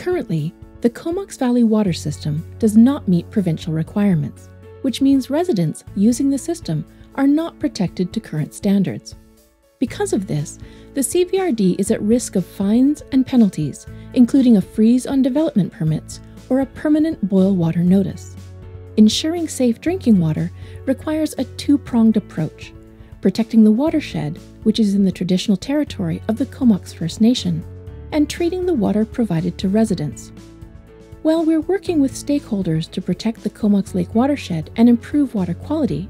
Currently, the Comox Valley water system does not meet provincial requirements, which means residents using the system are not protected to current standards. Because of this, the CVRD is at risk of fines and penalties, including a freeze on development permits or a permanent boil water notice. Ensuring safe drinking water requires a two pronged approach protecting the watershed, which is in the traditional territory of the Comox First Nation, and treating the water provided to residents. While we're working with stakeholders to protect the Comox Lake watershed and improve water quality,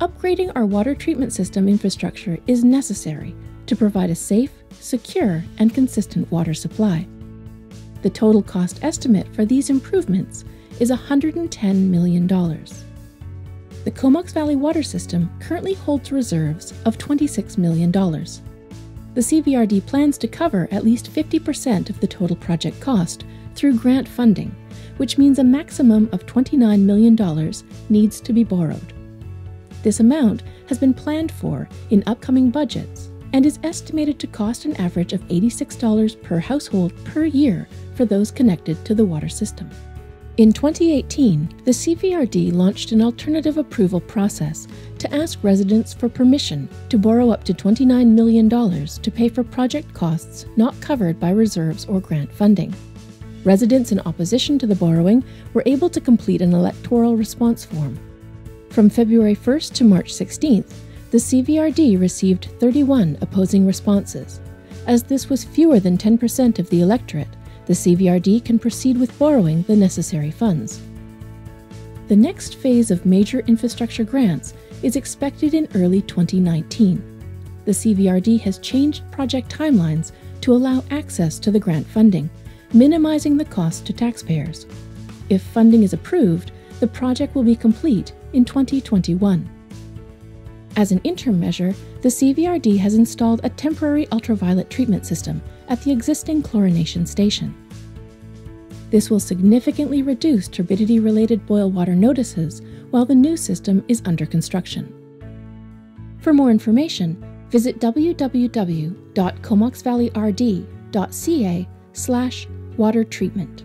upgrading our water treatment system infrastructure is necessary to provide a safe, secure, and consistent water supply. The total cost estimate for these improvements is $110 million. The Comox Valley water system currently holds reserves of $26 million. The CVRD plans to cover at least 50% of the total project cost through grant funding, which means a maximum of $29 million needs to be borrowed. This amount has been planned for in upcoming budgets and is estimated to cost an average of $86 per household per year for those connected to the water system. In 2018, the CVRD launched an alternative approval process to ask residents for permission to borrow up to $29 million to pay for project costs not covered by reserves or grant funding. Residents in opposition to the borrowing were able to complete an electoral response form. From February 1st to March 16th, the CVRD received 31 opposing responses. As this was fewer than 10% of the electorate, the CVRD can proceed with borrowing the necessary funds. The next phase of major infrastructure grants is expected in early 2019. The CVRD has changed project timelines to allow access to the grant funding, minimizing the cost to taxpayers. If funding is approved, the project will be complete in 2021. As an interim measure, the CVRD has installed a temporary ultraviolet treatment system at the existing chlorination station. This will significantly reduce turbidity related boil water notices while the new system is under construction. For more information, visit www.comoxvalleyrd.ca slash water treatment.